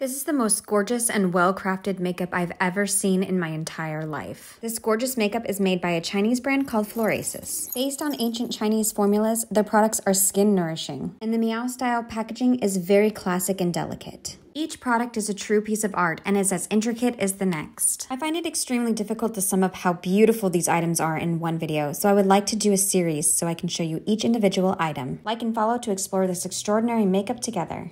This is the most gorgeous and well crafted makeup I've ever seen in my entire life. This gorgeous makeup is made by a Chinese brand called Florasis. Based on ancient Chinese formulas, their products are skin nourishing, and the Miao style packaging is very classic and delicate. Each product is a true piece of art and is as intricate as the next. I find it extremely difficult to sum up how beautiful these items are in one video, so I would like to do a series so I can show you each individual item. Like and follow to explore this extraordinary makeup together.